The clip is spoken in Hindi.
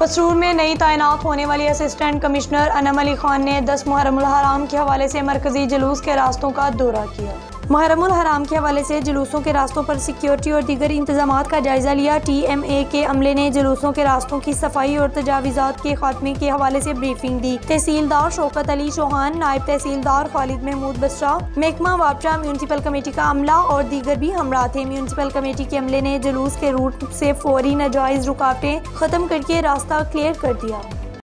पसरूर में नई तैनात होने वाली असिस्टेंट कमिश्नर अनम अली खान ने दस मुहरम हराम के हवाले से मरकजी जलूस के रास्तों का दौरा किया। मुहरम हराम के हवाले से जुलूसों के रास्तों पर सिक्योरिटी और दीगर इंतज़ाम का जायजा लिया। टी एम ए के अमले ने जुलूसों के रास्तों की सफ़ाई और तजावीज़ात के खात्मे के हवाले से ब्रीफिंग दी। तहसीलदार शौकत अली चौहान, नायब तहसीलदार खालिद महमूद बसरा, महकमा वापचा म्यूनसिपल कमेटी का अमला और दीगर भी हमरा थे। म्यूनसिपल कमेटी के अमले ने जुलूस के रूट से फौरी नाजायज रुकावटें खत्म करके रास्ता क्लियर कर दिया।